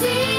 see.